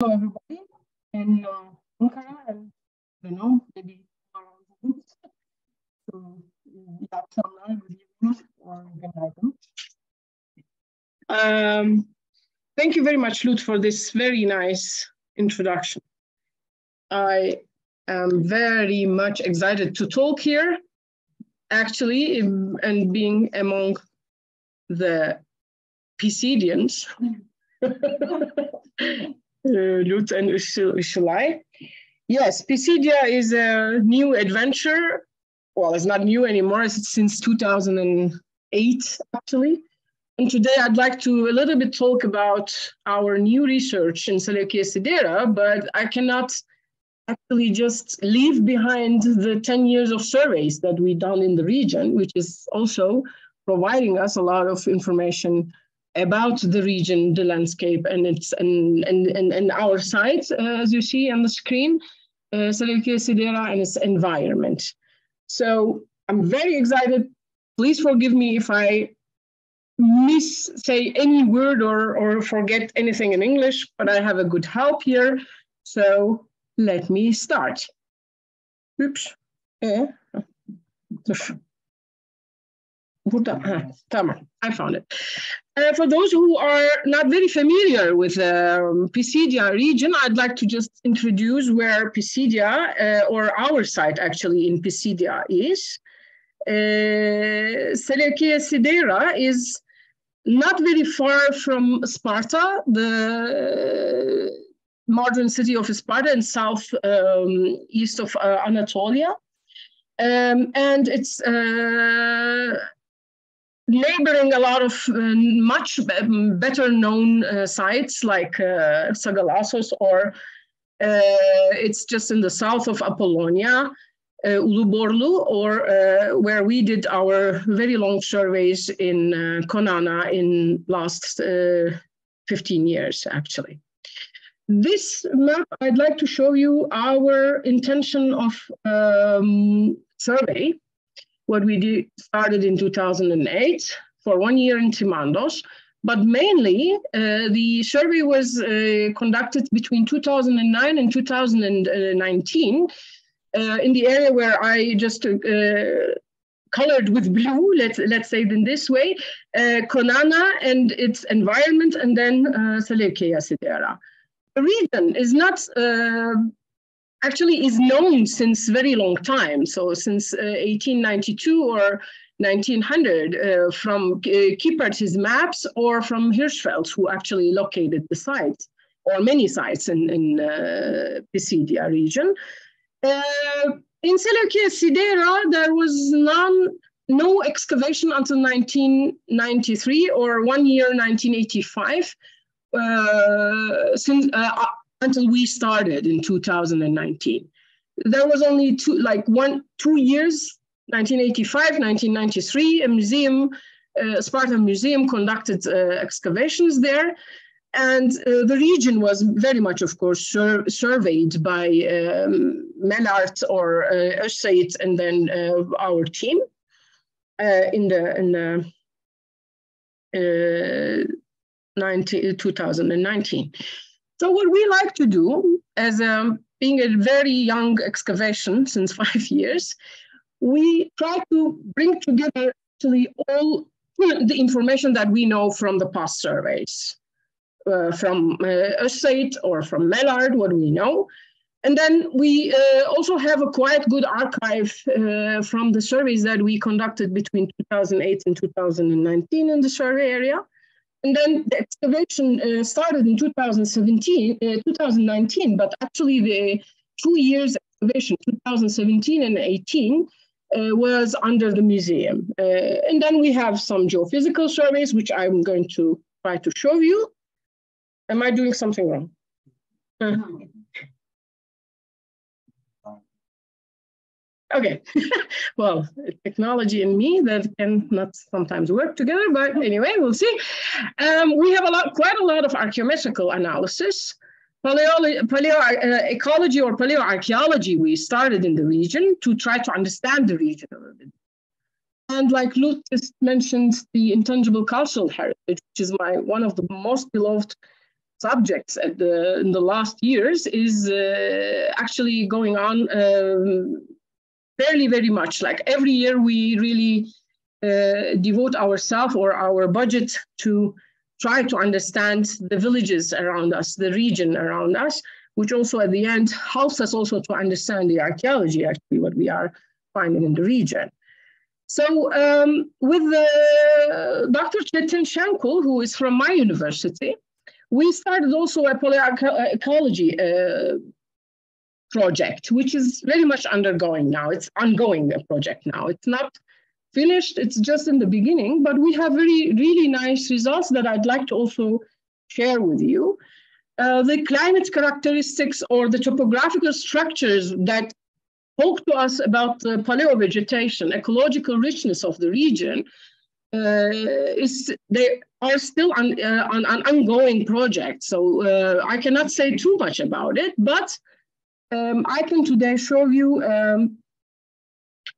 Hello, everybody in uh, Ankara and I don't know, maybe around the world. So, iyi akşamlar, good evening, or günaydın. Um, thank you very much, Lut, for this very nice introduction. I am very much excited to talk here, actually, and being among the Pisidians. uh, Lut and Ushulai. Yes, Pisidia is a new adventure. Well, it's not new anymore. It's since 2008, actually. And today I'd like to a little bit talk about our new research in Seleucia Sidera, but I cannot actually just leave behind the 10 years of surveys that we've done in the region, which is also providing us a lot of information about the region, the landscape, and its and and and, and our site, uh, as you see on the screen, uh, Seleucia Sidera and its environment. So I'm very excited. Please forgive me if I miss say any word or or forget anything in English, but I have a good help here. So let me start. Oops. Eh. I found it. Uh, for those who are not very familiar with the um, Pisidia region, I'd like to just introduce where Pisidia, uh, or our site actually in Pisidia is. Uh, Seleucia Sidera is not very far from Isparta, the modern city of Isparta in south um, east of uh, Anatolia. Um, and it's uh, neighboring a lot of uh, much better known uh, sites like uh, Sagalassos or uh, it's just in the south of Apollonia, uh, Uluborlu, or uh, where we did our very long surveys in uh, Konana in last 15 years, actually. This map, I'd like to show you our intention of um, survey what we did, started in 2008 for one year in Timandos. But mainly, uh, the survey was uh, conducted between 2009 and 2019 uh, in the area where I just uh, colored with blue, let's, let's say it in this way, uh, Konana and its environment, and then uh, Seleucia Sidera. The region is not uh, actually is known since very long time. So since uh, 1892 or 1900 uh, from uh, Kiepert's maps or from Hirschfeld, who actually located the site or many sites in, in uh, Pisidia region. Uh, in Seleucia Sidera, there was none, no excavation until 1993 or one year 1985. Uh, since uh, until we started in 2019. There was only two, like one, two years, 1985, 1993, a museum, uh, Isparta Museum conducted uh, excavations there. And uh, the region was very much, of course, sur surveyed by um, Mellaart or uh, and then uh, our team uh, in the, in the uh, 90, 2019. So what we like to do as um, being a very young excavation since five years, we try to bring together actually all the information that we know from the past surveys, uh, from uh, or from Mellaart, what we know. And then we uh, also have a quite good archive uh, from the surveys that we conducted between 2008 and 2019 in the survey area. And then the excavation uh, started in 2017, uh, 2019, but actually the two years excavation, 2017 and 18, uh, was under the museum. Uh, and then we have some geophysical surveys, which I'm going to try to show you. Am I doing something wrong? Okay, well, technology and me that can not sometimes work together, but anyway, we'll see. Um, we have a lot, quite a lot of archaeometrical analysis. Paleo, paleo uh, ecology or paleoarchaeology we started in the region to try to understand the region a little bit. And like Lut just mentioned, the intangible cultural heritage, which is my one of the most beloved subjects at the, in the last years is uh, actually going on um, fairly very much. Like every year we really uh, devote ourselves or our budget to try to understand the villages around us, the region around us, which also at the end helps us also to understand the archaeology, actually, what we are finding in the region. So um, with uh, Dr. Çetin Şenkul, who is from my university, we started also a paleoecology uh, project, which is very much undergoing now. It's ongoing a project now. It's not finished, it's just in the beginning, but we have very, really nice results that I'd like to also share with you. Uh, the climate characteristics or the topographical structures that talk to us about the paleovegetation, ecological richness of the region, uh, is they are still on, uh, on an ongoing project. So uh, I cannot say too much about it, but um, I can today show you um,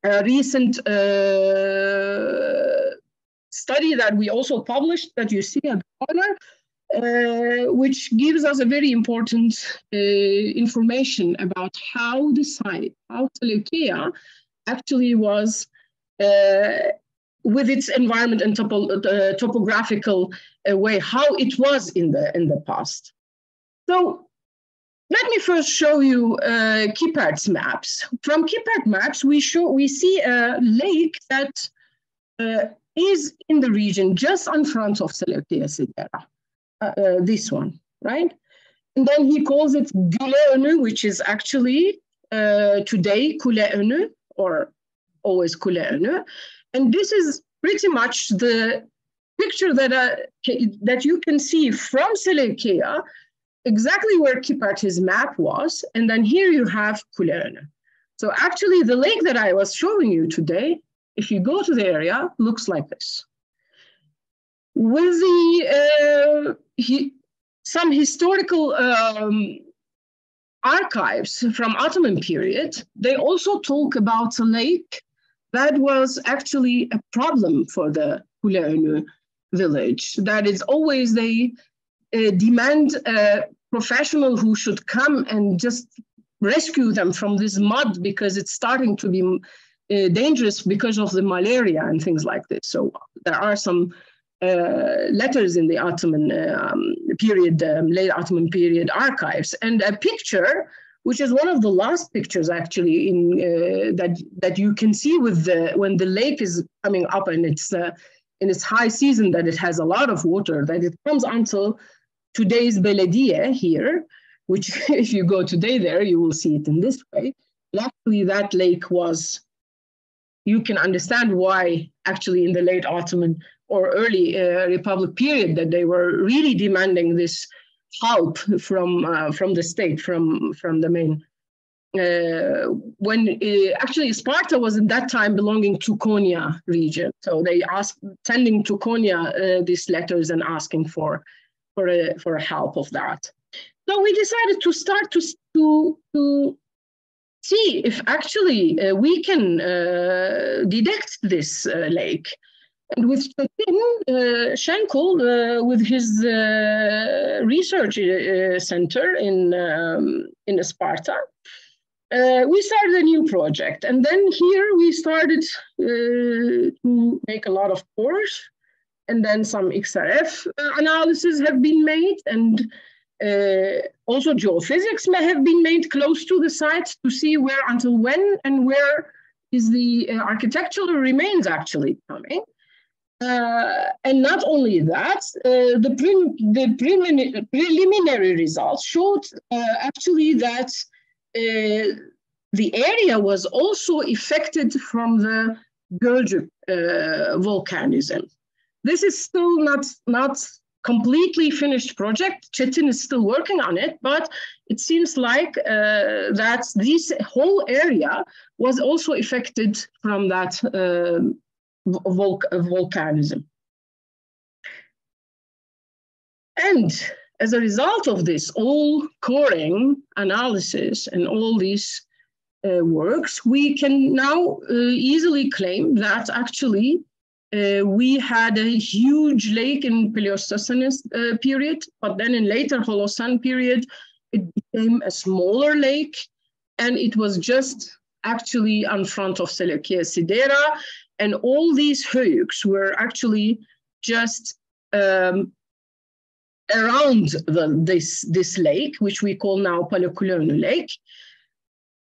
a recent uh, study that we also published that you see at the corner, uh, which gives us a very important uh, information about how the site, how Seleucia actually was uh, with its environment and topo uh, topographical uh, way, how it was in the, in the past. So let me first show you uh, Kiepert's maps. From Kippert maps, we show we see a lake that uh, is in the region just in front of Seleucia Sidera, uh, uh, this one, right? And then he calls it Güleönü, which is actually uh, today Kuleönü, or always Kuleönü. And this is pretty much the picture that, uh, that you can see from Seleucia exactly where Kiepert's map was. And then here you have Kuleönü. So actually the lake that I was showing you today, if you go to the area, looks like this. With the uh, he, some historical um, archives from Ottoman period, they also talk about a lake that was actually a problem for the Kuleönü village. That is always they demand a professional who should come and just rescue them from this mud because it's starting to be uh, dangerous because of the malaria and things like this. So there are some uh, letters in the Ottoman um, period, um, late Ottoman period archives, and a picture, which is one of the last pictures actually in uh, that that you can see with the when the lake is coming up and it's uh, in its high season that it has a lot of water that it comes until today's Belediye here, which if you go today there, you will see it in this way. Luckily, that lake was, you can understand why actually in the late Ottoman or early uh, Republic period that they were really demanding this help from, uh, from the state, from, from the main uh, when uh, actually Isparta was at that time belonging to Konya region. So they asked, sending to Konya uh, these letters and asking for for a, for a help of that. So we decided to start to, to, to see if actually uh, we can uh, detect this uh, lake. And with Çetin uh, Şenkul, uh, with his uh, research center in, um, in Isparta, we started a new project. And then here we started to make a lot of cores and then some XRF uh, analysis have been made and uh, also geophysics may have been made close to the site to see where until when and where is the uh, architectural remains actually coming. Uh, and not only that, uh, the, prim the preliminary, preliminary results showed uh, actually that the area was also affected from the Gölcük volcanism. This is still not, not completely finished project. Çetin is still working on it, but it seems like uh, that this whole area was also affected from that uh, volcanism. And as a result of this, all coring analysis and all these uh, works, we can now uh, easily claim that actually uh, we had a huge lake in Pleistocene uh, period, but then in later Holocene period, it became a smaller lake, and it was just actually in front of Seleucia Sidera, and all these höyüks were actually just um, around the, this, this lake, which we call now Paleokuleönü Lake.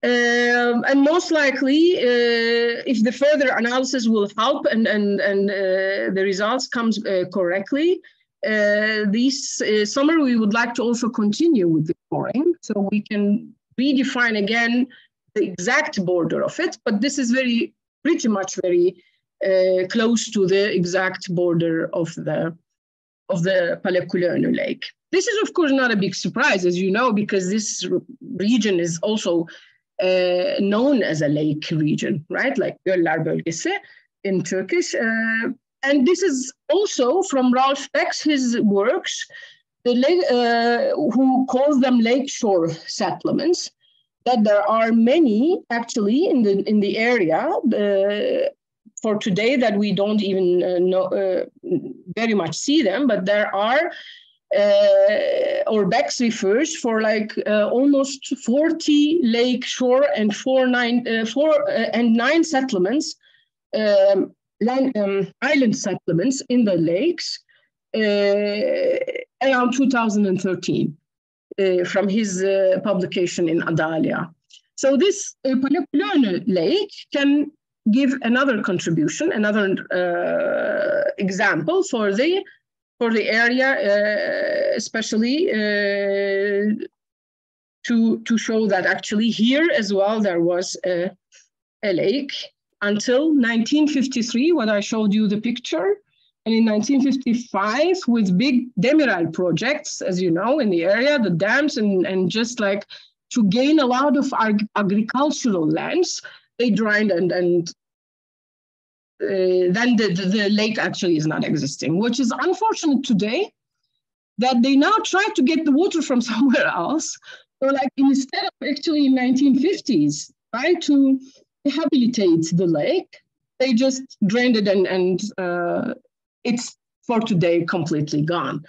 Um, and most likely, uh, if the further analysis will help and, and, and uh, the results comes uh, correctly, uh, this uh, summer we would like to also continue with the coring so we can redefine again the exact border of it, but this is very, pretty much very uh, close to the exact border of the of the Paleokuleönü Lake. This is, of course, not a big surprise, as you know, because this region is also uh, known as a lake region, right? Like Göller bölgesi in Turkish. Uh, and this is also from Ralf Becks his works, the uh, who calls them lakeshore settlements that there are many actually in the in the area uh, for today that we don't even uh, know uh, very much see them, but there are. Uh, or Becks refers for like uh, almost 40 lake shore and four nine uh, four and nine settlements, um, land, um, island settlements in the lakes around 2013 uh, from his uh, publication in Adalya. So this uh, Lake can give another contribution, another uh, example for the for the area, uh, especially uh, to to show that actually here as well there was a, a lake until 1953 when I showed you the picture. And in 1955, with big Demirel projects, as you know, in the area, the dams, and, and just like to gain a lot of ag agricultural lands, they drained and, and uh, then the, the, the, lake actually is not existing, which is unfortunate today that they now try to get the water from somewhere else. So like instead of actually in 1950s, try to rehabilitate the lake, they just drained it and, and uh, it's for today completely gone.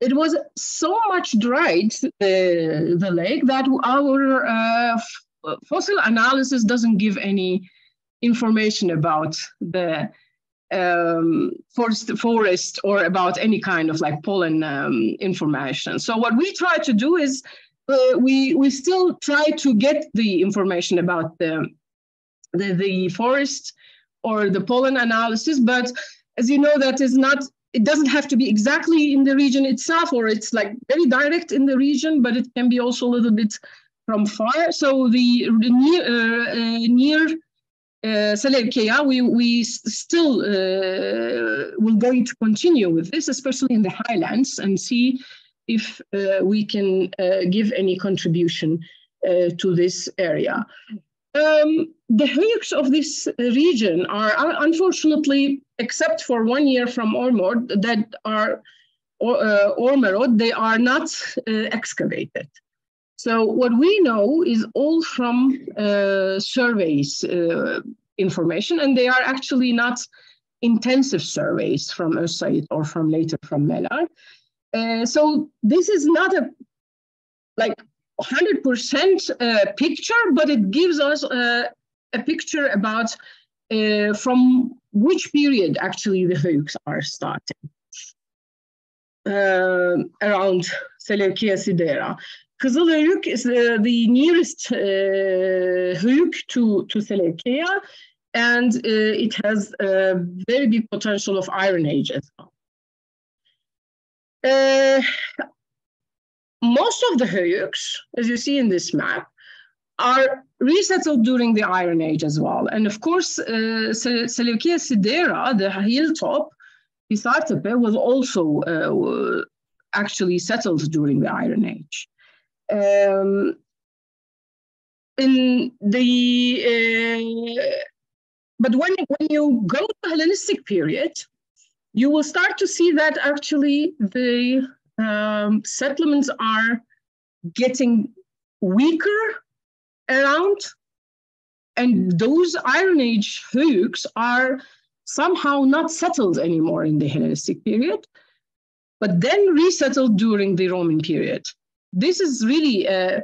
It was so much dried, the, the lake, that our uh, fossil analysis doesn't give any information about the um, forest, forest or about any kind of like pollen um, information. So what we try to do is uh, we, we still try to get the information about the, the, the forest or the pollen analysis, but as you know, that is not, it doesn't have to be exactly in the region itself, or it's like very direct in the region, but it can be also a little bit from far. So the, the near, uh, uh, near uh, we, we still uh, will going to continue with this, especially in the highlands, and see if uh, we can uh, give any contribution uh, to this area. Um, the höyüks of this region are unfortunately, except for one year from Ormod, that are uh, Ormerod, they are not excavated. So what we know is all from uh, surveys uh, information, and they are actually not intensive surveys from Özsait or from later from Mellaart. Uh, so this is not a like 100% uh, picture, but it gives us uh, a picture about uh, from which period actually the höyüks are starting. Around Seleucia Sidera. Kızılhöyük is the, the nearest uh, to, to Seleucia, and uh, it has a very big potential of Iron Age as well. Uh, most of the höyüks, as you see in this map, are resettled during the Iron Age as well. And of course, uh, Seleucia Sidera, the hilltop, Hisartepe, was also uh, actually settled during the Iron Age. Um, in the uh, but when when you go to the Hellenistic period, you will start to see that actually the um, settlements are getting weaker around, and those Iron Age höyüks are somehow not settled anymore in the Hellenistic period, but then resettled during the Roman period. This is really uh,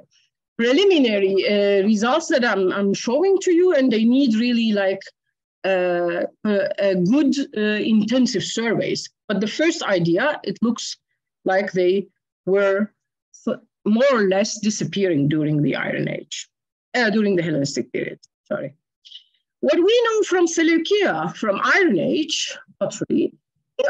preliminary uh, results that I'm, I'm showing to you, and they need really like uh, good uh, intensive surveys. But the first idea, it looks like they were more or less disappearing during the Iron Age, uh, during the Hellenistic period, sorry. What we know from Seleucia, from Iron Age pottery,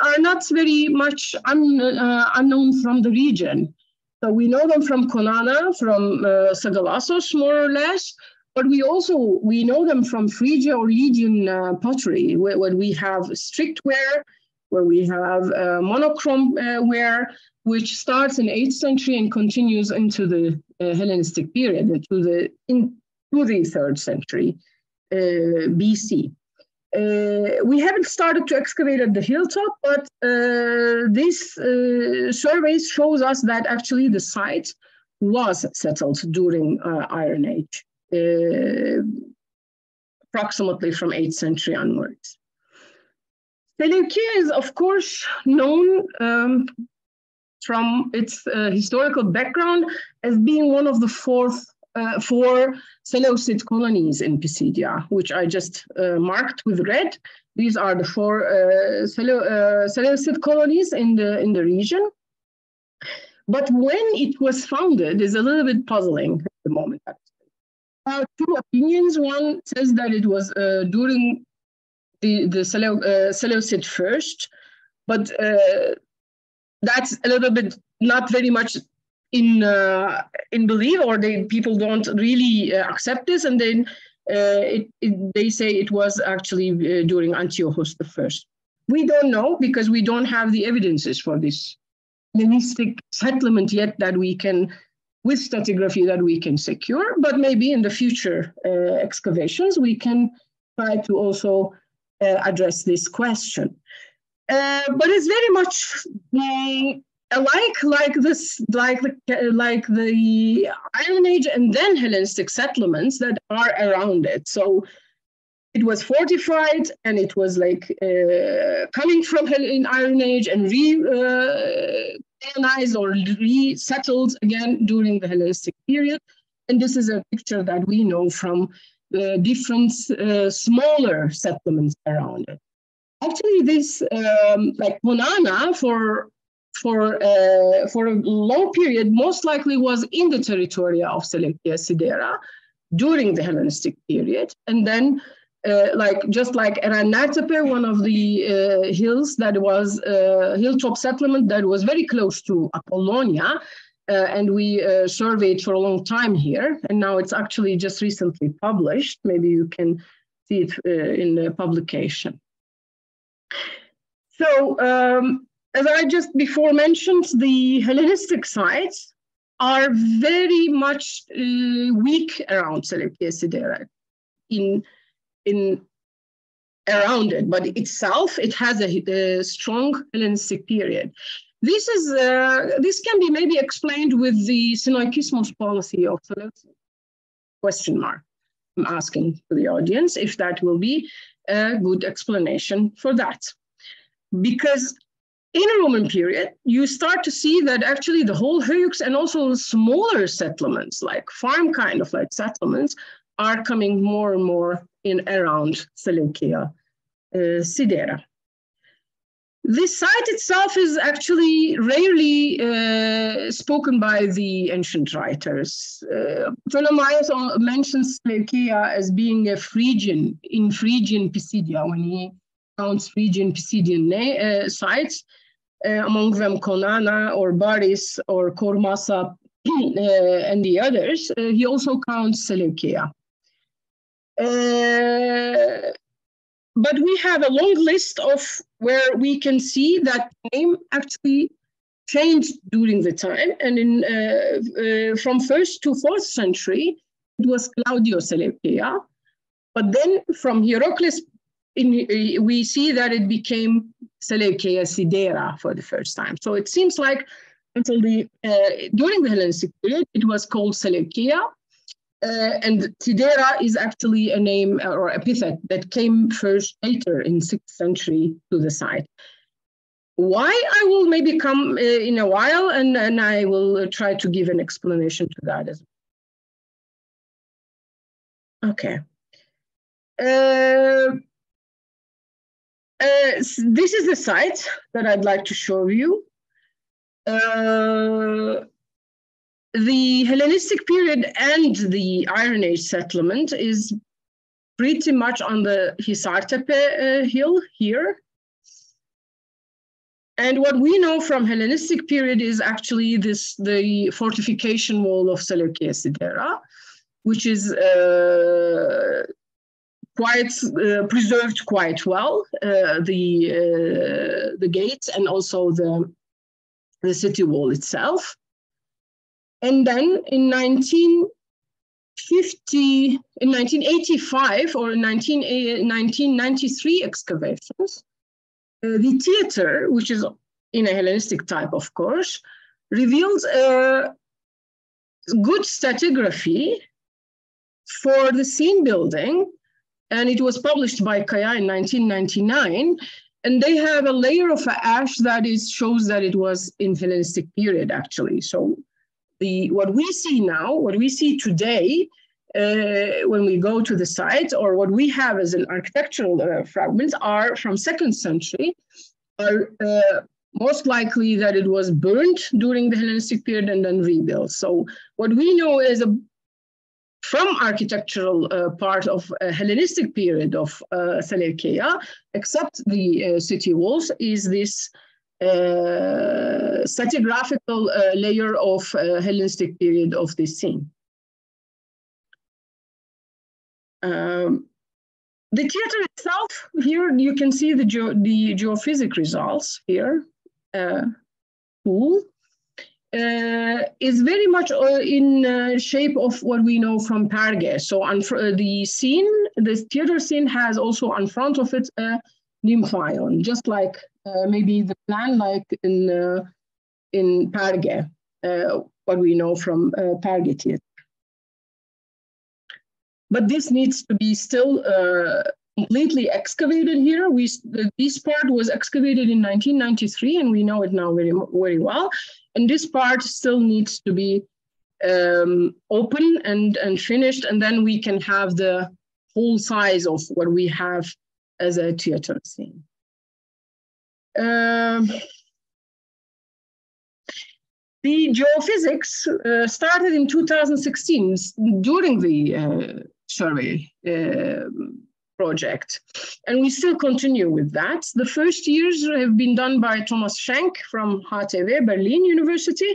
are not very much un, uh, unknown from the region. So we know them from Konana, from uh, Sagalassos, more or less, but we also we know them from Phrygia or Lydian uh, pottery, where, where, we have strict ware, where we have uh, monochrome uh, ware, which starts in 8th century and continues into the uh, Hellenistic period, into the in, into the 3rd century uh, BC. Uh, we haven't started to excavate at the hilltop, but uh, this uh, survey shows us that actually the site was settled during uh, Iron Age, uh, approximately from 8th century onwards. Seleucia is, of course, known um, from its historical background as being one of the fourth uh, four Seleucid colonies in Pisidia, which I just uh, marked with red. These are the four uh, Seleucid colonies in the, in the region. But when it was founded is a little bit puzzling at the moment. Uh, two opinions. One says that it was uh, during the, the Seleu uh, Seleucid first, but uh, that's a little bit not very much in uh, in belief or they people don't really uh, accept this and then uh, it, it, they say it was actually uh, during Antiochus the first. We don't know because we don't have the evidences for this Hellenistic settlement yet that we can, with stratigraphy, that we can secure. But maybe in the future uh, excavations we can try to also uh, address this question. but it's very much like like this like the like the Iron Age and then Hellenistic settlements that are around it. So it was fortified and it was like uh, coming from in Iron Age and re colonized uh, or resettled again during the Hellenistic period. And this is a picture that we know from the different uh, smaller settlements around it. Actually, this um, like Konana for for, uh, for a long period most likely was in the territory of Seleucia Sidera during the Hellenistic period. And then uh, like just like Erannatepe, one of the uh, hills that was a uh, hilltop settlement that was very close to Apollonia, uh, and we uh, surveyed for a long time here, and now it's actually just recently published. Maybe you can see it in the publication. So um, as I just before mentioned, the Hellenistic sites are very much uh, weak around Seleucia in, in around it, but itself, it has a, a strong Hellenistic period. This is uh, this can be maybe explained with the synoikismos policy of Seleucia. Question mark. I'm asking the audience if that will be a good explanation for that. Because in a Roman period, you start to see that actually the whole Höyüks and also smaller settlements, like farm kind of like settlements, are coming more and more in around Seleucia, uh, Sidera. This site itself is actually rarely uh, spoken by the ancient writers. Uh, Ptolemaeus mentions Seleucia as being a Phrygian, in Phrygian Pisidia, when he counts Phrygian Pisidian uh, sites uh, among them Konana or Baris or Kormasa uh, and the others. He also counts Seleucia. but we have a long list of where we can see that name actually changed during the time. And in, from first to fourth century, it was Claudioseleucia. But then from Hierocles, in, uh, we see that it became Seleucia Sidera for the first time. So it seems like until the uh, during the Hellenistic period, it was called Seleucia, Uh, and Sidera is actually a name or epithet that came first later in 6th century to the site. Why I will maybe come uh, in a while and, and I will try to give an explanation to that as well. Okay. Uh, this is the site that I'd like to show you. Uh, the Hellenistic period and the Iron Age settlement is pretty much on the Hisartepe uh, hill here. And what we know from Hellenistic period is actually this the fortification wall of Seleucia Sidera, which is uh, quite uh, preserved quite well. Uh, the uh, the gates and also the the city wall itself. And then in 1950, in 1985 or 19, 1993 excavations, uh, the theater, which is in a Hellenistic type, of course, reveals a good stratigraphy for the scene building. And it was published by Kaya in 1999 and they have a layer of ash that is shows that it was in Hellenistic period actually. So the what we see now, what we see today, uh, when we go to the site, or what we have as an architectural uh, fragments are from second century, are uh, most likely that it was burnt during the Hellenistic period and then rebuilt. So what we know is a from architectural uh, part of uh, Hellenistic period of uh, except the uh, city walls, is this uh, stratigraphical uh, layer of Hellenistic period of this scene. Um, the theater itself, here you can see the, ge the geophysic results here, pool is very much uh, in uh, shape of what we know from Perge. So on uh, the scene, the theater scene has also on front of it a nymphaion, just like uh, maybe the plan like in uh, in Perge, what we know from uh, Perge theater. But this needs to be still completely excavated here. We this part was excavated in 1993, and we know it now very very well. And this part still needs to be um, open and and finished, and then we can have the whole size of what we have as a theater scene. Um, the geophysics uh, started in 2016 during the uh, survey uh, project. And we still continue with that. The first years have been done by Thomas Schenk from HTW, Berlin University.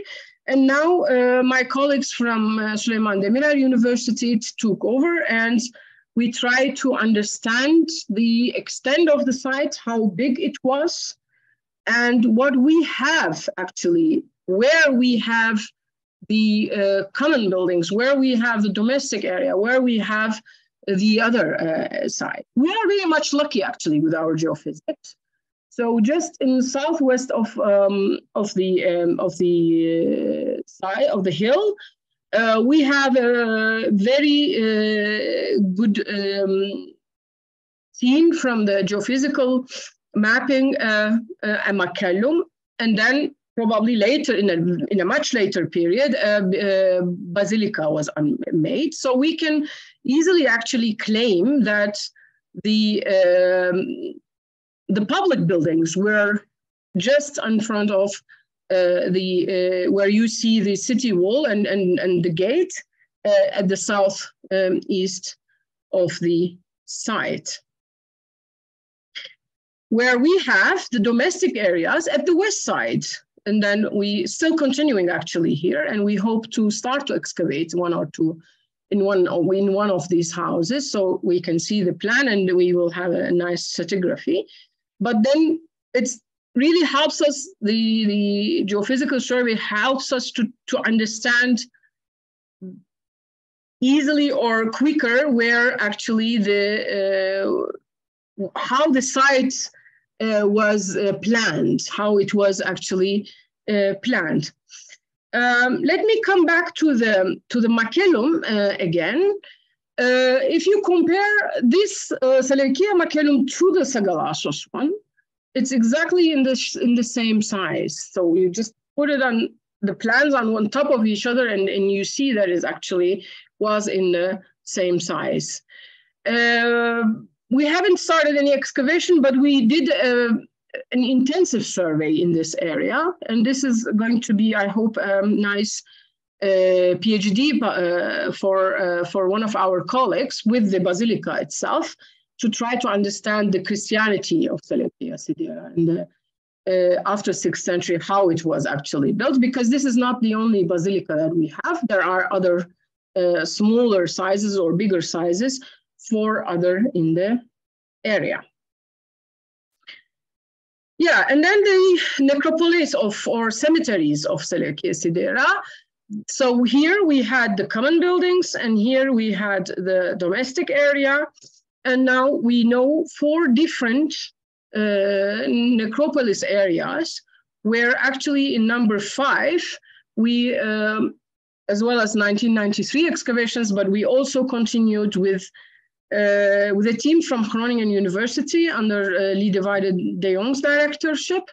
And now uh, my colleagues from uh, Süleyman Demirel University took over and we try to understand the extent of the site, how big it was, and what we have actually, where we have the uh, common buildings, where we have the domestic area, where we have the other uh, side. We are very much lucky actually with our geophysics. So just in southwest of um, of the um, of the uh, side of the hill, uh, we have a very uh, good um, scene from the geophysical mapping uh, uh, and then probably later in a, in a much later period, uh, uh, basilica was made. So we can easily actually claim that the um, the public buildings were just in front of uh, the uh, where you see the city wall and and and the gate uh, at the south um, east of the site. Where we have the domestic areas at the west side and then we still continuing actually here, and we hope to start to excavate one or two in one in one of these houses, so we can see the plan and we will have a nice stratigraphy. But then it's really helps us. The the geophysical survey helps us to to understand easily or quicker where actually the uh, how the site uh, was uh, planned, how it was actually uh, planned. Um, let me come back to the to the Macellum uh, again. Uh, if you compare this uh, Seleucia Macellum to the Sagalassos one, it's exactly in the in the same size. So you just put it on the plans on one top of each other, and, and you see that it actually was in the same size. Uh, we haven't started any excavation, but we did uh, an intensive survey in this area. And this is going to be, I hope, a um, nice uh, PhD uh, for, uh, for one of our colleagues with the basilica itself to try to understand the Christianity of Seleucia Sidera and the, uh, after 6th century, how it was actually built, because this is not the only basilica that we have. There are other uh, smaller sizes or bigger sizes for other in the area. Yeah, and then the necropolis of or cemeteries of Seleucia Sidera. So here we had the common buildings and here we had the domestic area. And now we know four different uh, necropolis areas where actually in number five, we, um, as well as 1993 excavations, but we also continued with uh, with a team from Groningen University under uh, Lidewijde de Jong's directorship.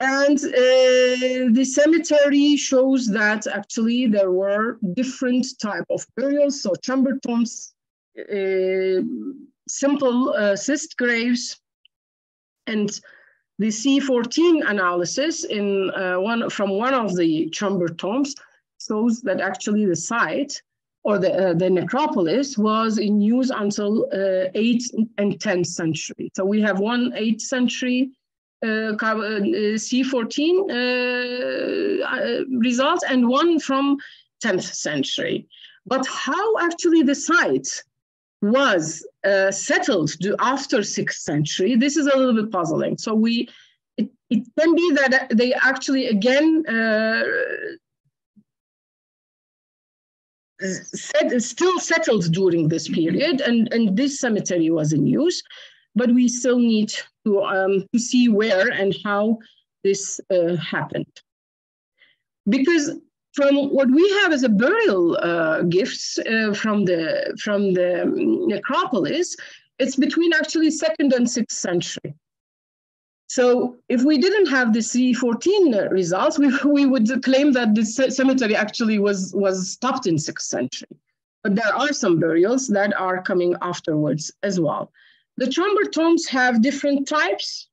And uh, the cemetery shows that actually there were different type of burials, so chamber tombs, uh, simple uh, cist graves, and the C14 analysis in uh, one from one of the chamber tombs shows that actually the site or the, uh, the necropolis was in use until uh, 8th and 10th century. So we have one 8th century uh, uh C14 uh, uh, result and one from 10th century. But how actually the site was settled after 6th century, this is a little bit puzzling. So we, it, it can be that they actually again set, still settled during this period, and, and this cemetery was in use, but we still need to, um, to see where and how this uh, happened. Because from what we have as a burial uh, gifts uh, from the from the necropolis, it's between actually second and sixth century. So if we didn't have the C14 results, we, we would claim that the cemetery actually was, was stopped in 6th century. But there are some burials that are coming afterwards as well. The chamber tombs have different types,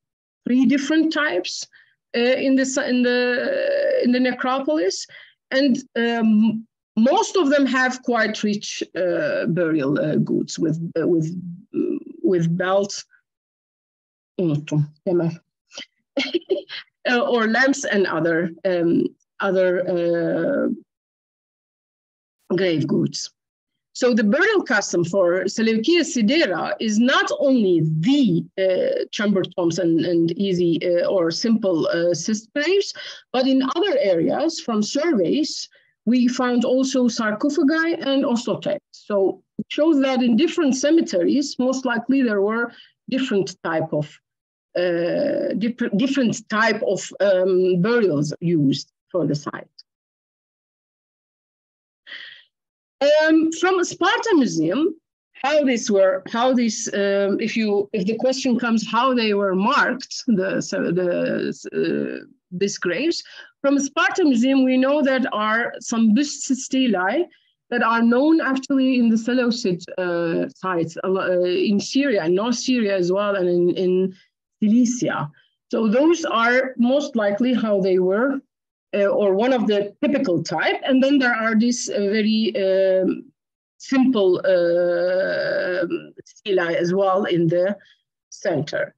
three different types uh, in, the, in, the, in the necropolis. And um, most of them have quite rich uh, burial uh, goods with, uh, with, with belts. or lamps and other um, other uh, grave goods. So the burial custom for Seleucia Sidera is not only the uh, chamber tombs and, and easy uh, or simple uh, graves, but in other areas from surveys, we found also sarcophagi and osteotypes. So it shows that in different cemeteries, most likely there were different type of uh, different type of um, burials used for the site. Um, from Isparta Museum, how these were, how these, um, if you, if the question comes, how they were marked, the, so the uh, these graves, from Isparta Museum, we know that are some bust stelae that are known actually in the Seleucid uh, sites uh, in Syria, North Syria as well, and in, in Cilicia. So those are most likely how they were, uh, or one of the typical type. And then there are these uh, very um, simple uh, stelae as well in the center.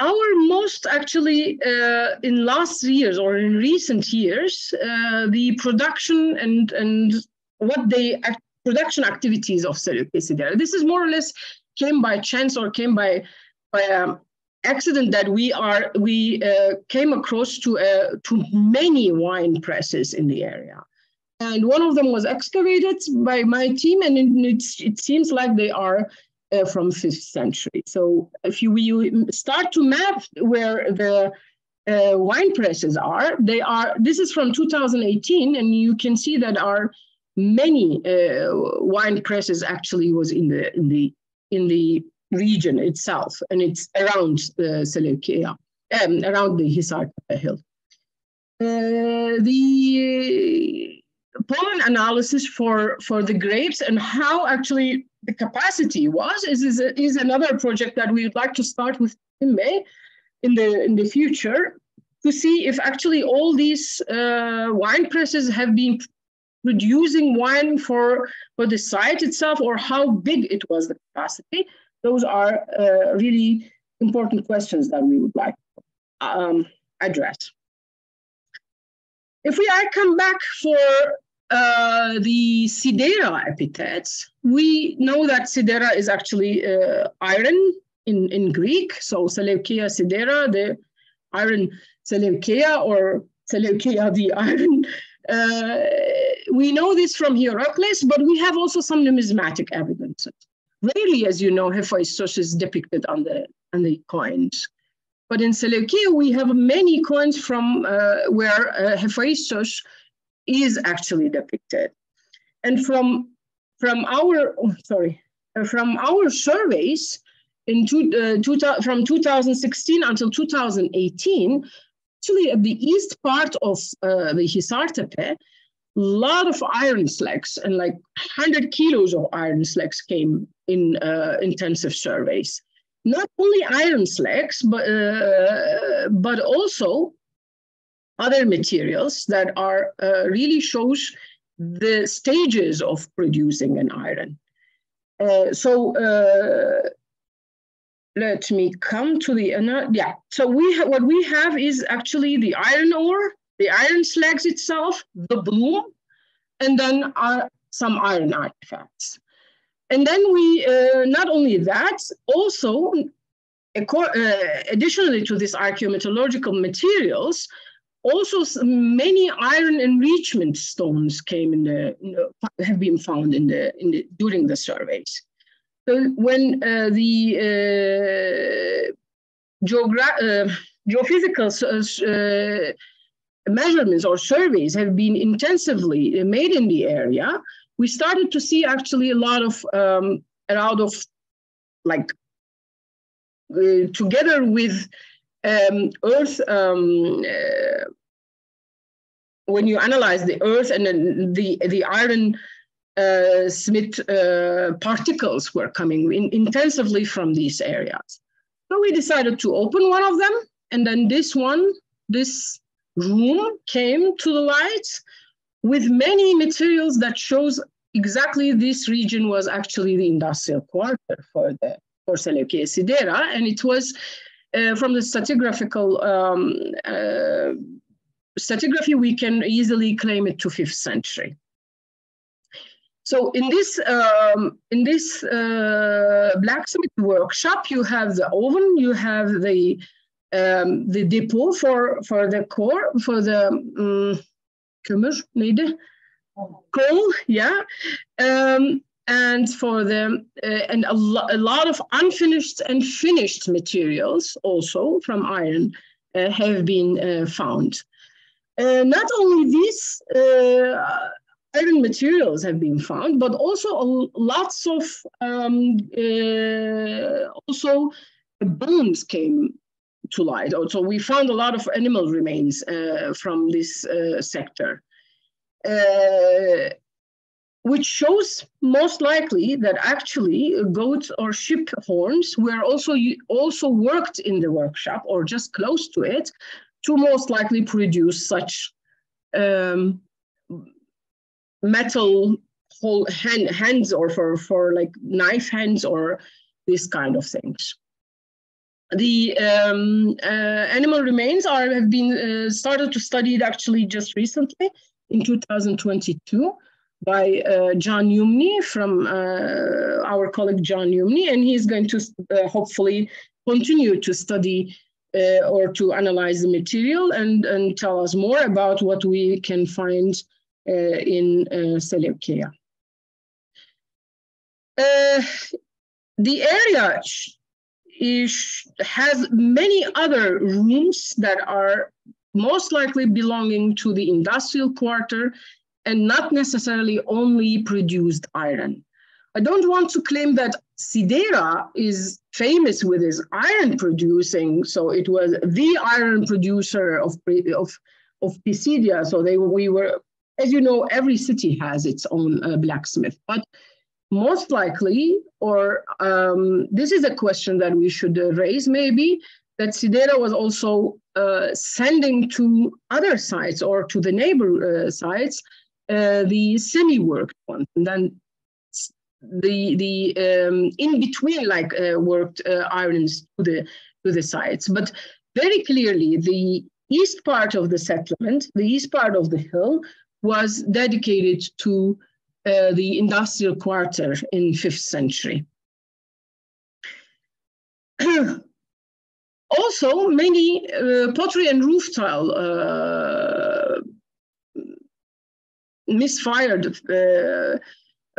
Our most actually uh, in last years or in recent years, uh, the production and and what they act, production activities of Seleucia This is more or less came by chance or came by um, accident that we are we uh, came across to uh, to many wine presses in the area, and one of them was excavated by my team, and it, it seems like they are uh, from fifth century. So if you, you start to map where the uh, wine presses are. They are. This is from 2018, and you can see that our many uh, wine presses actually was in the in the in the region itself, and it's around the Seleucia, um, around the Hisar Hill. Uh, the pollen analysis for for the grapes and how actually the capacity was is is, is another project that we would like to start with in May in the in the future to see if actually all these uh, wine presses have been producing wine for, for the site itself or how big it was the capacity. Those are uh, really important questions that we would like to um, address. If we I come back for uh, the Sidera epithets, we know that Sidera is actually uh, iron in, in Greek. So Seleucia Sidera, the iron Seleucia or Seleucia the iron uh, we know this from Hierocles, but we have also some numismatic evidences. Rarely, as you know, Hephaestus is depicted on the, on the coins. But in Seleucia, we have many coins from uh, where uh, Hephaestus is actually depicted. And from, from our, oh, sorry, uh, from our surveys in two, uh, two, from 2016 until 2018, actually at the east part of uh, the Hisar Tepe, a lot of iron slags and like 100 kilos of iron slags came in uh, intensive surveys. Not only iron slags, but, uh, but also other materials that are uh, really shows the stages of producing an iron. Uh, so uh, let me come to the uh, yeah so we what we have is actually the iron ore the iron slags itself the bloom and then some iron artifacts and then we uh, not only that also uh, additionally to these archaeometallurgical materials also many iron enrichment stones came in the, in the have been found in the, in the during the surveys. So when uh, the uh, uh, geophysical uh, measurements or surveys have been intensively made in the area, we started to see actually a lot of um, a lot of like uh, together with um, Earth. Um, uh, when you analyze the Earth and then the the iron uh, Smith uh, particles were coming in intensively from these areas. So we decided to open one of them, and then this one, this room came to the light with many materials that shows exactly this region was actually the industrial quarter for the for Seleucia and it was uh, from the stratigraphical um, uh, stratigraphy, we can easily claim it to fifth century. So in this um, in this uh, blacksmith workshop, you have the oven, you have the um, the depot for for the core for the um, kömür coal, yeah, um, and for the uh, and a, lo a lot of unfinished and finished materials also from iron uh, have been uh, found. Uh, not only these uh, iron materials have been found, but also lots of um, also bones came to light. So we found a lot of animal remains uh, from this uh, sector, uh, which shows most likely that actually goat or sheep horns were also also worked in the workshop or just close to it to most likely produce such um, metal whole hand, hands or for, for like knife hands or this kind of things. The um, uh, animal remains are have been uh, started to study it actually just recently in 2022 by uh, John Umney from uh, our colleague John Umney, and he's going to uh, hopefully continue to study uh, or to analyze the material and, and tell us more about what we can find in. Uh, the area is, has many other rooms that are most likely belonging to the industrial quarter and not necessarily only produced iron. I don't want to claim that Sidera is famous with its iron producing. So it was the iron producer of, of, of Pisidia. So they we were, as you know, every city has its own uh, blacksmith. But most likely, or um, this is a question that we should uh, raise maybe, that Sidera was also uh, sending to other sites or to the neighbor uh, sites uh, the semi-worked ones. And then the the um, in between like uh, worked uh, irons to the to the sites but very clearly the east part of the settlement the east part of the hill was dedicated to uh, the industrial quarter in 5th century also many uh, pottery and roof tile uh, misfired uh,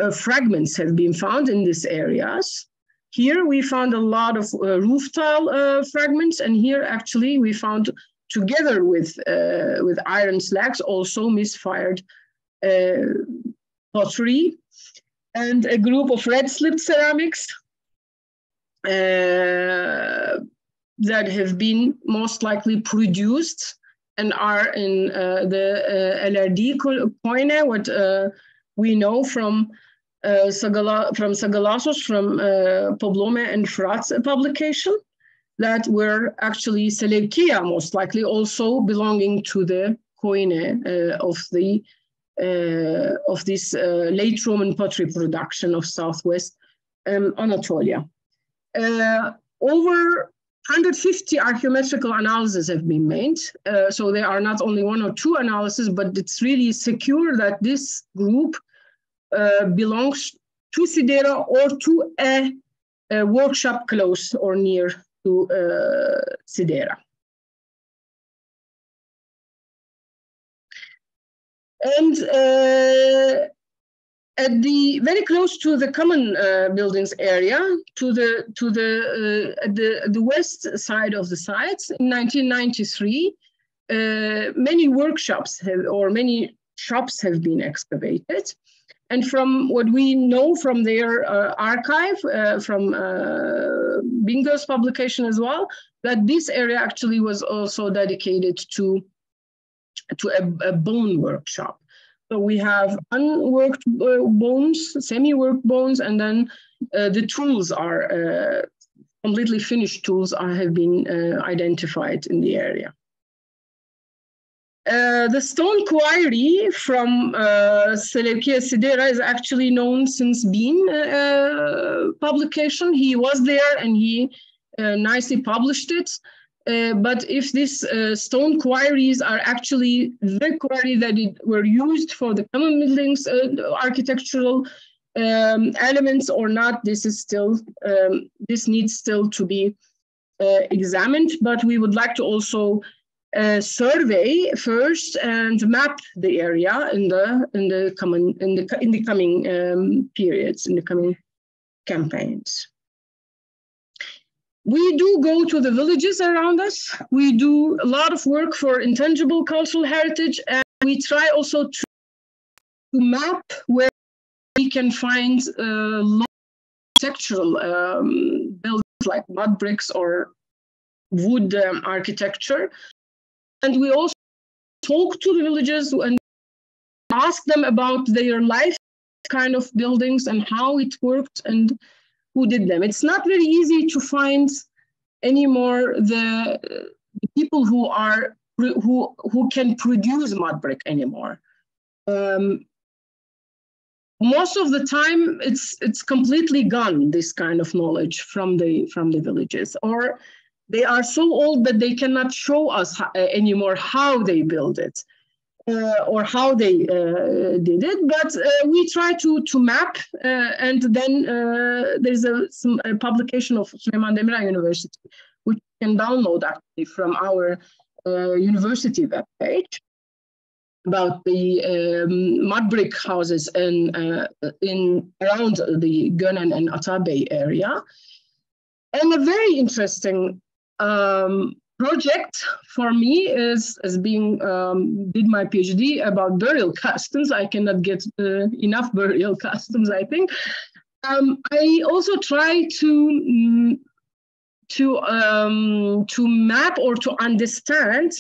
uh, fragments have been found in these areas. Here we found a lot of roof tile fragments, and here actually we found, together with, with iron slags, also misfired uh, pottery and a group of red slipped ceramics uh, that have been most likely produced and are in the LRD koine, what we know from uh, Sagala, from Sagalassos, from uh, Poblome and Fırat's publication, that were actually Seleucia, most likely also belonging to the koine uh, of the uh, of this uh, late Roman pottery production of Southwest um, Anatolia. Uh, over 150 archaeometrical analyses have been made. Uh, so there are not only one or two analyses, but it's really secure that this group uh, belongs to Sidera or to a, a, workshop close or near to uh, Sidera. And uh, at the very close to the common uh, buildings area, to the to the uh, the the west side of the site, in 1993, uh, many workshops have or many shops have been excavated. And from what we know from their uh, archive, uh, from uh, Bingo's publication as well, that this area actually was also dedicated to, to a, a bone workshop. So we have unworked uh, bones, semi-worked bones, and then uh, the tools are uh, completely finished tools are, have been identified in the area. Uh, the stone quarry from uh, Seleucia Sidera is actually known since Bean uh, publication. He was there and he uh, nicely published it. Uh, but if these uh, stone quarries are actually the quarry that it, were used for the common buildings architectural um, elements or not, this is still um, this needs still to be examined. But we would like to also uh, survey first and map the area in the in the coming in the in the coming um, periods in the coming campaigns. We do go to the villages around us. We do a lot of work for intangible cultural heritage, and we try also to, map where we can find uh, architectural um, buildings like mud bricks or wood um, architecture and we also talk to the villages and ask them about their life kind of buildings and how it worked and who did them. It's not very easy to find anymore the, the people who are who who can produce mud brick anymore. Um, most of the time, it's it's completely gone. This kind of knowledge from the from the villages, or they are so old that they cannot show us uh, anymore how they build it. Uh, or how they uh, did it, but uh, we try to to map, uh, and then uh, there's a, some, a publication of Süleyman Demirel University, which you can download actually from our university webpage about the um, mud brick houses in in around the Gönen and Atabey area. And a very interesting um, project for me is as being um, did my PhD about burial customs. I cannot get uh, enough burial customs, I think. Um, I also try to mm, to um, to map or to understand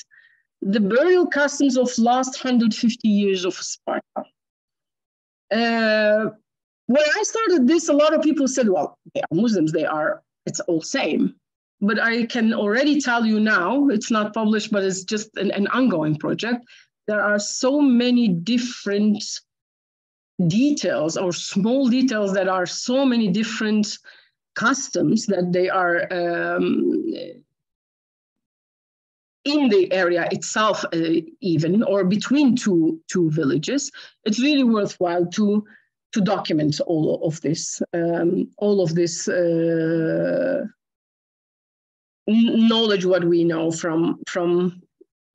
the burial customs of last 150 years of Isparta. Uh, when I started this, a lot of people said, "Well, they are Muslims. They are. It's all same." But I can already tell you now, it's not published, but it's just an, an ongoing project. There are so many different details or small details that are so many different customs that they are um, in the area itself uh, even or between two two villages it's really worthwhile to to document all of this um, all of this uh, knowledge what we know from from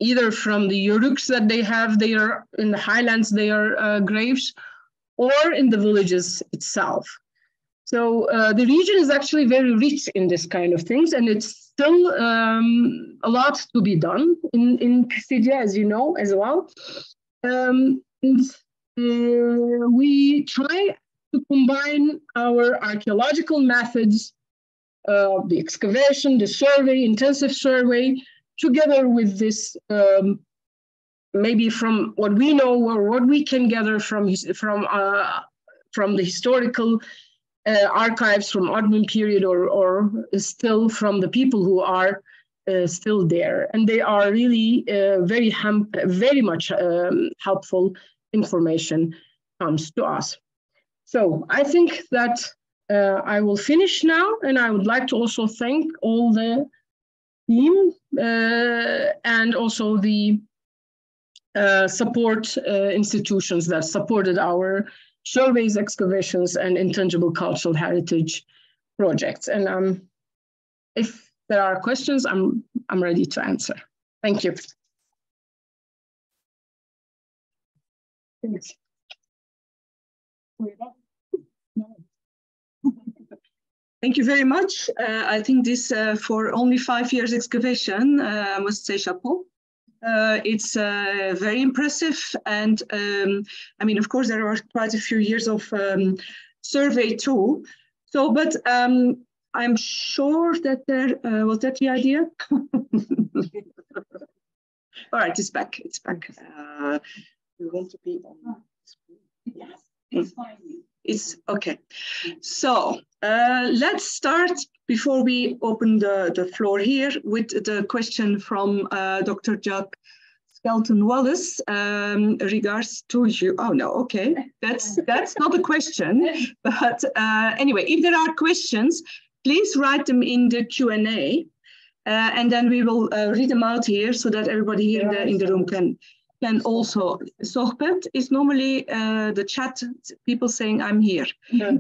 either from the Yuruks that they have there in the highlands their uh, graves or in the villages itself so uh, the region is actually very rich in this kind of things, and it's still um, a lot to be done in, in Pisidia, as you know, as well. Um, and, uh, we try to combine our archaeological methods, uh, the excavation, the survey, intensive survey, together with this um, maybe from what we know or what we can gather from from uh, from the historical uh, archives from Ottoman period or, or still from the people who are uh, still there. And they are really uh, very, very much um, helpful information comes to us. So I think that uh, I will finish now, and I would like to also thank all the team uh, and also the uh, support institutions that supported our surveys, excavations, and intangible cultural heritage projects. And um, if there are questions, I'm, I'm ready to answer. Thank you. Thanks. Thank you very much. Uh, I think this uh, for only five years excavation, uh, I must say chapeau. Uh, it's uh, very impressive. And um, I mean, of course, there are quite a few years of um, survey too. So, but um, I'm sure that there, uh, was that the idea? All right, it's back, it's back. We want to be on Yes, it's fine. It's okay. So uh, let's start before we open the, the floor here with the question from uh, Dr. Jack Skelton Wallace um, regards to you. Oh no, okay, that's that's not a question. But uh, anyway, if there are questions, please write them in the Q and A, uh, and then we will uh, read them out here so that everybody here in the in the room can can also sohbet is normally uh, the chat people saying i'm here.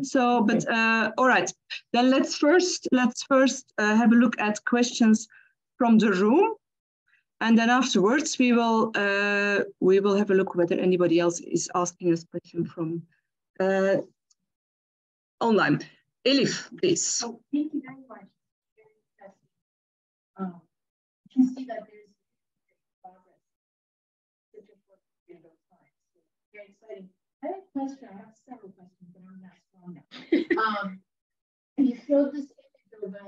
So but uh, all right. Then let's first let's first uh, have a look at questions from the room. And then afterwards we will uh, we will have a look whether anybody else is asking us question from uh, online. Elif please. Oh, thank you very much. Um, you can see that I have a question. I have several questions, but I'm not strong enough. um, you showed this image of an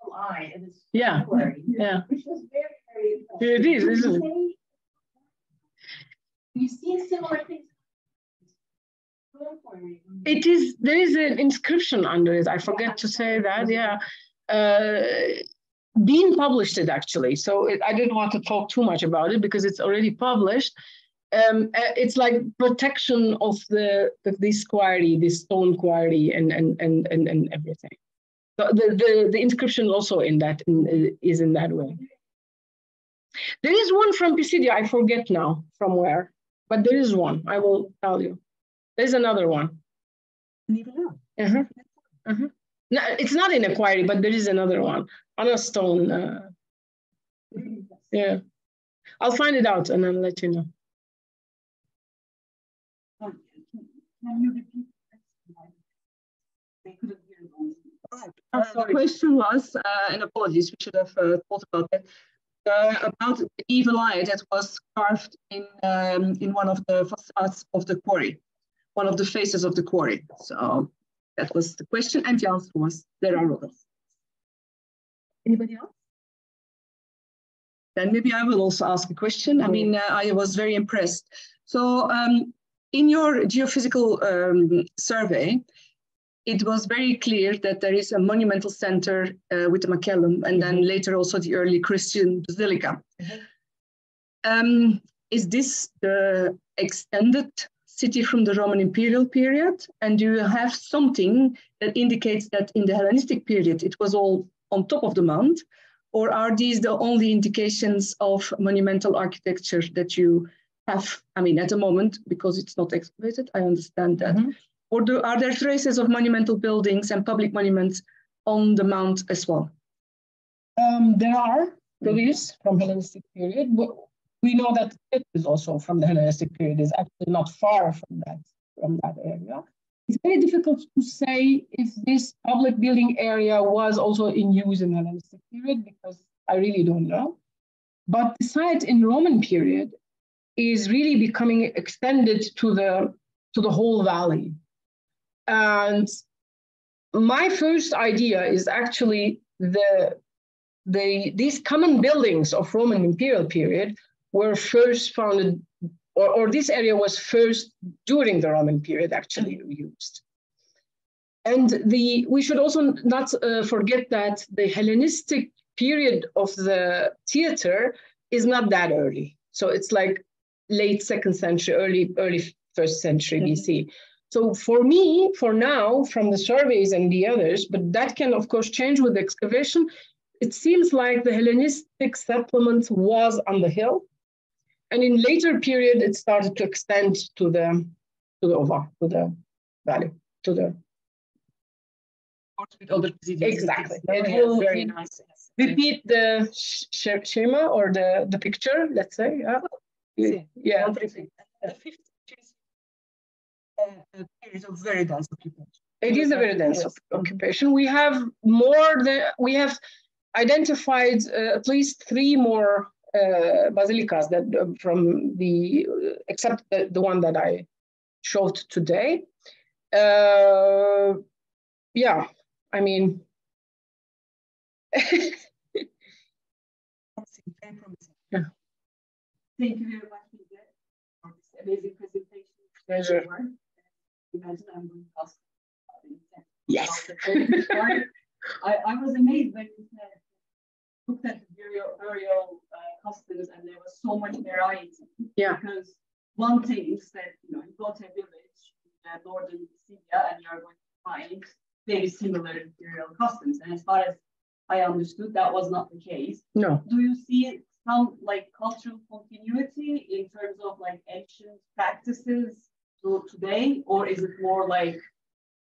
evil eye and this yeah, yeah, which was very, very. It is, isn't it? You've seen similar things. It is. There is an inscription under it. I forget to say that. Yeah. Uh, being published it actually so it, i didn't want to talk too much about it because it's already published um, uh, it's like protection of the, the this quarry, this stone quarry, and and and and, and everything. The, the the inscription also in that in, is in that way. There is one from Pisidia. I forget now from where, but there is one. I will tell you. There's another one. Uh-huh. Uh-huh. No, it's not in a quarry, but there is another one on a stone. Uh, yeah, I'll find it out and I'll let you know. Can you repeat? They couldn't hear Uh, the question was, uh, and apologies, we should have uh, thought about that, uh, about the evil eye that was carved in um, in one of the facades of the quarry, one of the faces of the quarry. So that was the question, and the answer was there are others. Anybody else? Then maybe I will also ask a question. I mean, uh, I was very impressed. So um, in your geophysical um, survey, it was very clear that there is a monumental center uh, with the Macellum and then mm-hmm. later also the early Christian basilica. Mm -hmm. um, is this the extended city from the Roman imperial period? And do you have something that indicates that in the Hellenistic period it was all on top of the mount? Or are these the only indications of monumental architecture that you have? I mean, at the moment, because it's not excavated, I understand that. Mm -hmm. Or do, are there traces of monumental buildings and public monuments on the mount as well? Um, there are, there is from Hellenistic period. We know that it is also from the Hellenistic period, is actually not far from that, from that area. It's very difficult to say if this public building area was also in use in the Hellenistic period because I really don't know. But the site in Roman period is really becoming extended to the to the whole valley. And my first idea is actually the, the these common buildings of Roman imperial period were first founded, or, or this area was first during the Roman period actually used. And the we should also not uh, forget that the Hellenistic period of the theater is not that early. So it's like late second century, early early first century. BC. So for me, for now, from the surveys and the others, but that can of course change with excavation, it seems like the Hellenistic settlement was on the hill. And in later period, it started to extend to the to the Ova, to the valley, to the exactly. It will very nice. Repeat the schema or the the picture, let's say. Yeah. Yeah period of very dense occupation. It is a very dense yes. occupation. We have more than we have identified uh, at least three more uh, basilicas that uh, from the except the, the one that I showed today. Uh, yeah, I mean. Thank you very much for this amazing presentation. Pleasure imagine I'm going past. Yes. I, I was amazed when you said, looked at the burial, burial uh, customs and there was so much variety. Yeah. Because one thing is that, you know, you go to a village in uh, northern Syria and you're going to find very similar burial customs. And as far as I understood, that was not the case. No. Do you see some like cultural continuity in terms of like ancient practices to today, or is it more like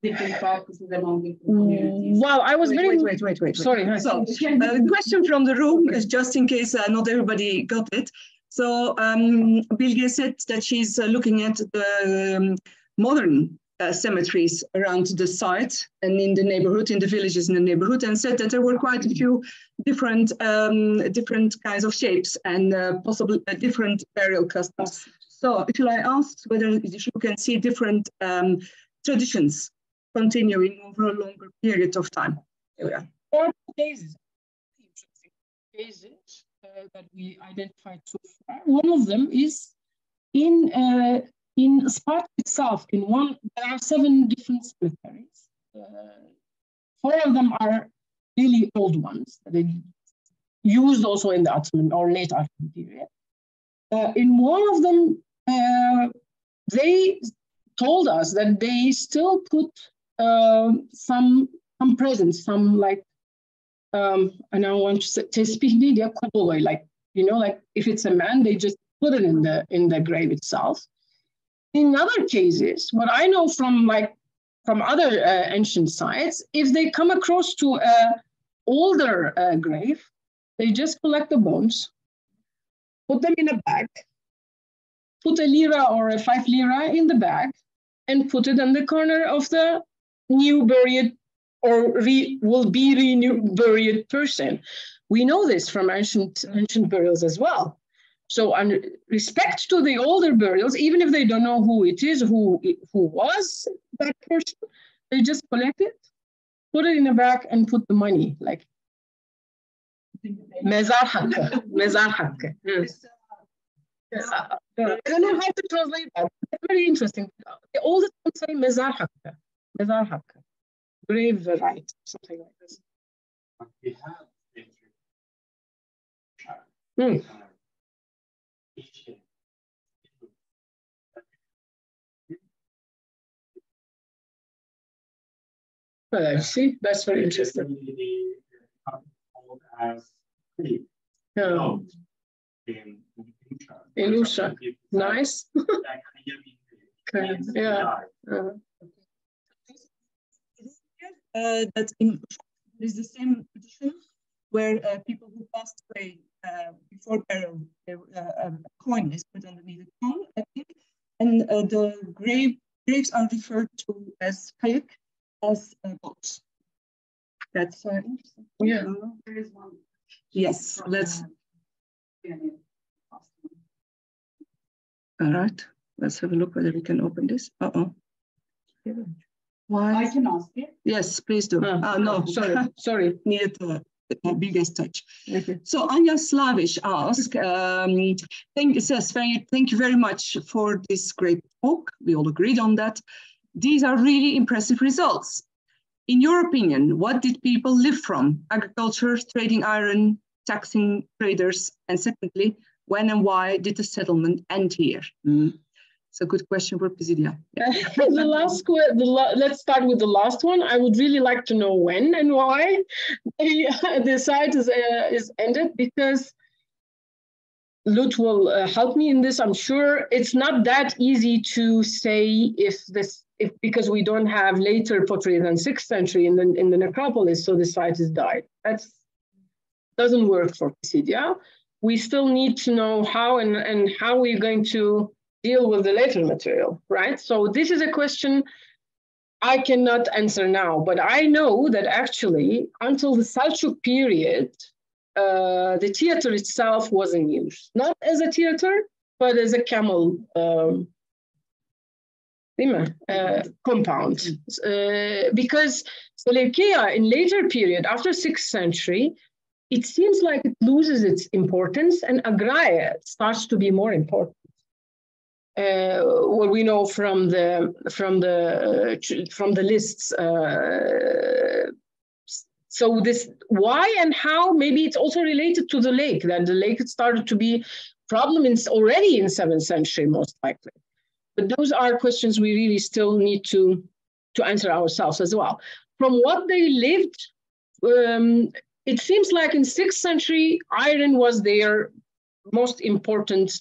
different practices among different mm, communities? Well, I was wait, very wait, wait, wait, wait. Sorry. So, uh, question from the room is just in case uh, not everybody got it. So, um, Bilge said that she's uh, looking at the um, modern uh, cemeteries around the site and in the neighborhood, in the villages in the neighborhood, and said that there were quite a few different um, different kinds of shapes and uh, possibly uh, different burial customs. So shall I ask whether you can see different um, traditions continuing over a longer period of time? Yeah. Four cases, interesting cases uh, that we identified so far. One of them is in uh, in Isparta itself. In one, there are seven different cemeteries. Uh, four of them are really old ones that they used also in the Ottoman or late Ottoman period. Uh, in one of them, uh, they told us that they still put uh, some some presents, some like, um, and I want to say, speak media like you know, like if it's a man, they just put it in the in the grave itself. In other cases, what I know from like from other uh, ancient sites, if they come across to a older uh, grave, they just collect the bones, put them in a bag, put a lira or a five lira in the bag and put it in the corner of the new buried or re, will be renewed buried person. We know this from ancient, ancient burials as well. So and respect to the older burials, even if they don't know who it is, who, who was that person, they just collect it, put it in a bag and put the money, like mezar hakkı, mezar hakkı. Hmm. Uh, uh, I don't know how to translate that. It's very interesting. They all the time say mezar hakkı, mezar hakkı, grave right, something like this. We have Hmm. I see. That's very interesting. Yeah. In, in Usha. Nice. okay. Yeah. Uh, uh, that in there is the same tradition where uh, people who passed away uh, before burial, their uh, um, coin is put underneath the tomb, I think, and uh, the grave graves are referred to as hayek, as uh, boats. That's uh, interesting. Yeah. There is one. Yes, let's. All right, let's have a look whether we can open this. Uh-oh. Why? I can ask it. Yes, please do. Ah, Ah, no, Sorry, sorry. needed the the biggest touch. Okay. So Anya Slavish asked, um, thank, says, thank, thank you very much for this great talk. We all agreed on that. These are really impressive results. In your opinion, what did people live from? Agriculture, trading iron, taxing traders, and secondly, when and why did the settlement end here? Mm. It's a good question for Pisidia. the last the let's start with the last one. I would really like to know when and why the, the site is uh, is ended because Lut will uh, help me in this. I'm sure it's not that easy to say if this if because we don't have later pottery than sixth century in the in the necropolis, so the site is died. That doesn't work for Pisidia. We still need to know how and, and how we're going to deal with the later material, right? So this is a question I cannot answer now, but I know that actually until the Seljuk period, uh, the theater itself was in use, not as a theater, but as a camel um, uh, compound. Uh, because Seleucia in later period, after 6th century, it seems like it loses its importance and Agraia starts to be more important uh, what we know from the from the uh, from the lists. Uh, so this why and how maybe it's also related to the lake that the lake started to be problem in, already in seventh century most likely. But those are questions we really still need to to answer ourselves as well. From what they lived, um, it seems like in sixth century iron was their most important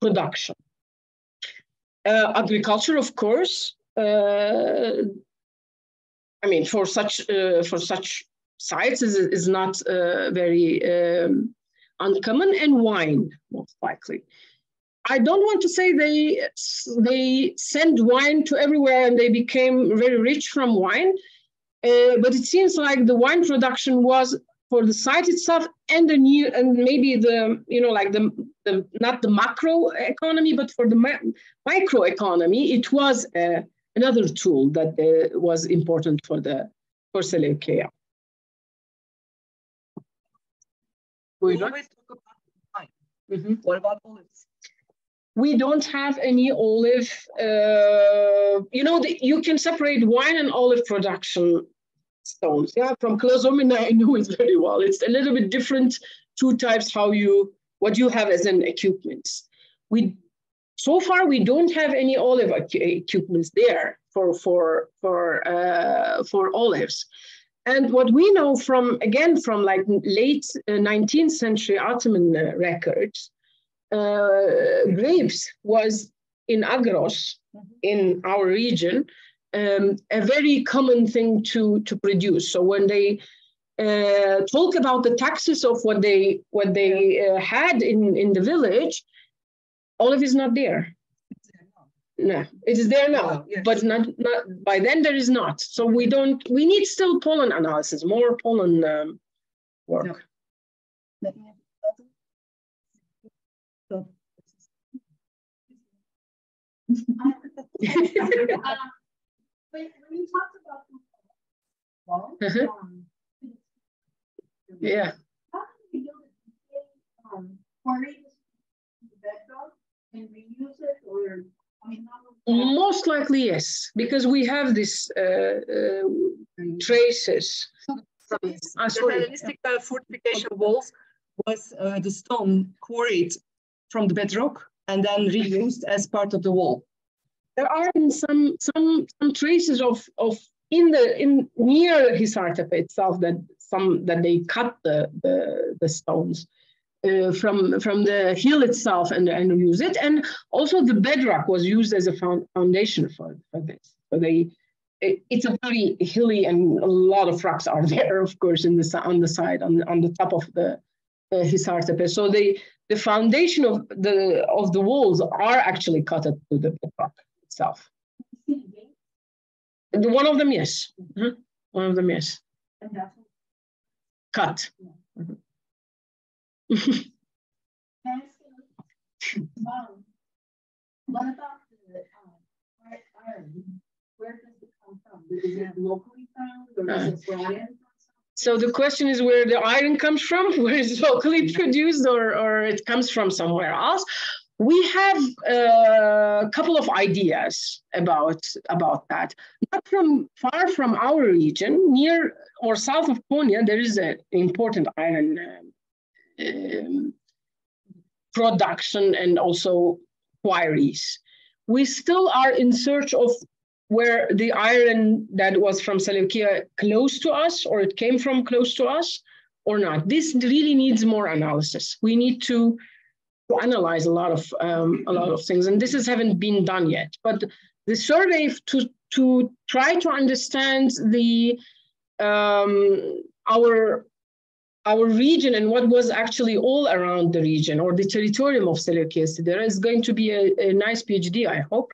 production uh, agriculture, of course. Uh, I mean, for such uh, for such sites is is not uh, very um, uncommon, and wine most likely. I don't want to say they they sent wine to everywhere and they became very rich from wine, uh, but it seems like the wine production was for the site itself and the new and maybe the you know like the, the not the macro economy but for the micro economy it was uh, another tool that uh, was important for the for Seleucia. We always talk about wine. Mm -hmm. What about olives? We don't have any olive. Uh, you know, the, you can separate wine and olive production stones. Yeah, from Clazomenai, I know it very well. It's a little bit different, two types how you, what you have as an equipment. We, so far, we don't have any olive equipments there for, for, for, uh, for olives. And what we know from, again, from like late 19th uh, century Ottoman uh, records, grapes was in Agros, in our region, um, a very common thing to, to produce. So when they uh, talk about the taxes of what they what they uh, had in, in the village, olive is not there. No, it is there now, yes. but not, not by then there is not. So we don't, we need still pollen analysis, more pollen um, work. When, when you talked about the wall, um, Yeah. how can we build it to um, quarry the bedrock and reuse it or, I mean. Most likely, yes, because we have these uh, uh, traces. Ah, The. Hellenistic uh, fortification walls was uh, the stone quarried from the bedrock and then reused as part of the wall. There are some some some traces of of in the in near Hisar Tepe itself that some that they cut the the, the stones uh, from from the hill itself and and use it and also the bedrock was used as a foundation for for this. So they it, it's a very hilly and a lot of rocks are there of course in the on the side on on the top of the uh, Hisar Tepe. So they the foundation of the of the walls are actually cut to the bedrock itself. The one of them, yes. Mhm. One of them, yes. And that's what Cut. Asking. Um, what about the, um, iron? Where does it come from? Is it locally found or is it brought in? So the question is where the iron comes from, where it's locally produced or, or it comes from somewhere else. We have uh, a couple of ideas about, about that. Not from far from our region, near or south of Konya, there is an important iron um, um, production and also quarries. We still are in search of where the iron that was from Seleucia close to us or it came from close to us or not. This really needs more analysis. We need to, analyze a lot of um, a lot of things, and this is haven't been done yet. But the survey to to try to understand the um, our our region and what was actually all around the region or the territorium of Seleucia Sidera is going to be a, a nice PhD, I hope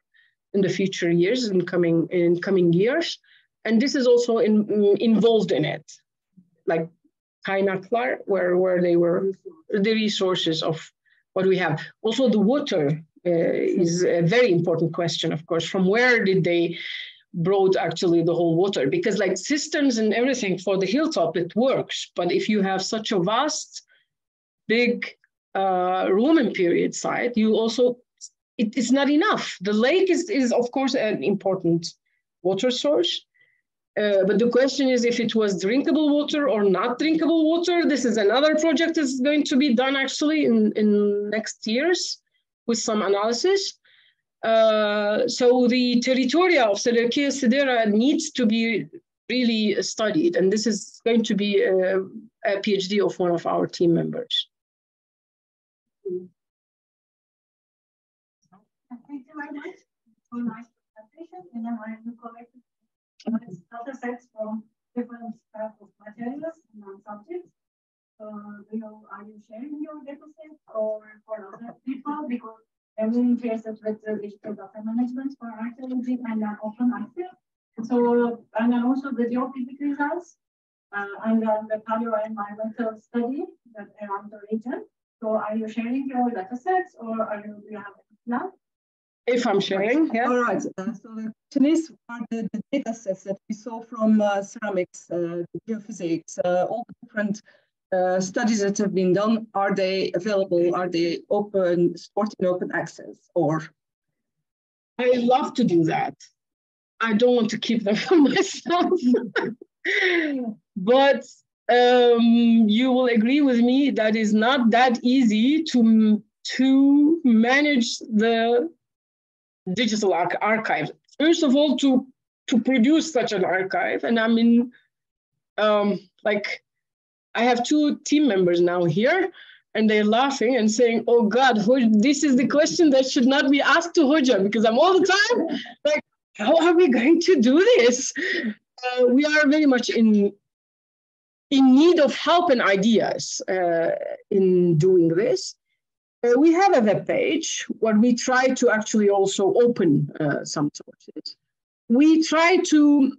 in the future years in coming in coming years. And this is also in, involved in it. Like Kainaklar, where where they were the resources of what we have. Also the water uh, is a very important question of course. From where did they brought actually the whole water? Because like systems and everything for the hilltop it works. But if you have such a vast big uh, roman period site you also it is not enough. The lake is, is of course, an important water source. Uh, but the question is if it was drinkable water or not drinkable water. This is another project that's going to be done actually in, in next years with some analysis. Uh, so the territoria of Seleucia Sidera needs to be really studied. And this is going to be a, a PhD of one of our team members. Very much for nice presentation. And I will collect data sets from different types of materials and subjects. So, you know, are you sharing your data set or for other people? Because I'm really interested with the digital data management for archaeology and then open access. So, and then also the geophysics results. Uh, and then the paleo-environmental study that around the region. So are you sharing your data sets or are you, do you have a plan? If I'm sharing, yeah. All right. Uh, so the question is, are the, the data sets that we saw from uh, ceramics, uh, geophysics, uh, all the different uh, studies that have been done, are they available? Are they open, stored in open access or? I love to do that. I don't want to keep them for myself. but um, you will agree with me that is not that easy to, to manage the digital arch- archive. First of all, to, to produce such an archive, and I mean, um, like, I have two team members now here, and they're laughing and saying, "Oh God, this is the question that should not be asked to Hoja," because I'm all the time like, "How are we going to do this?" Uh, we are very much in in need of help and ideas uh, in doing this. Uh, we have a web page where we try to actually also open uh, some sources. We try to,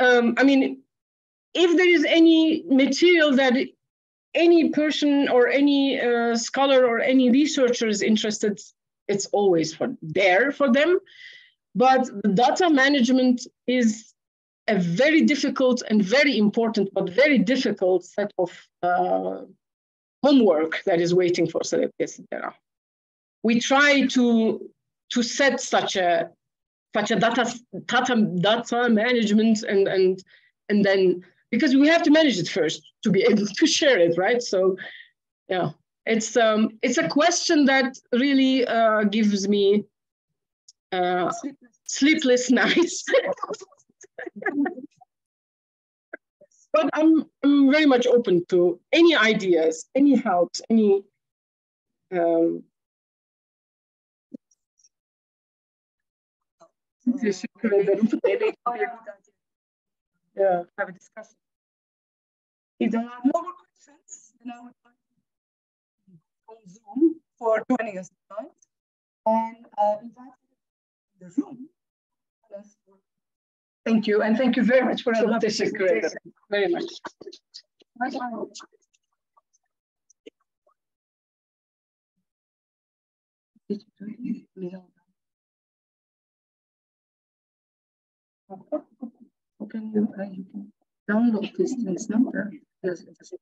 um, I mean, if there is any material that any person or any uh, scholar or any researcher is interested, it's always for, there for them. But the data management is a very difficult and very important, but very difficult set of uh, homework that is waiting for Seleucus We try to, to set such a such a data, data, data management and, and, and then because we have to manage it first to be able to share it, right? So yeah, it's um, it's a question that really uh, gives me uh, sleepless nights. but I'm, I'm very much open to any ideas, any helps, any um, yeah, have a discussion. If there are no more questions, then I would like to on Zoom for joining us tonight and uh, invite the room. Thank you, and thank you very much for the This is great. Very much. Open you, uh, you can download this this number. Yes, it's